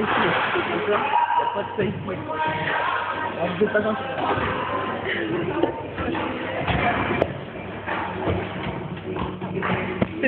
ici. Il n'y a pas de ça. Alors, vous pas gentil.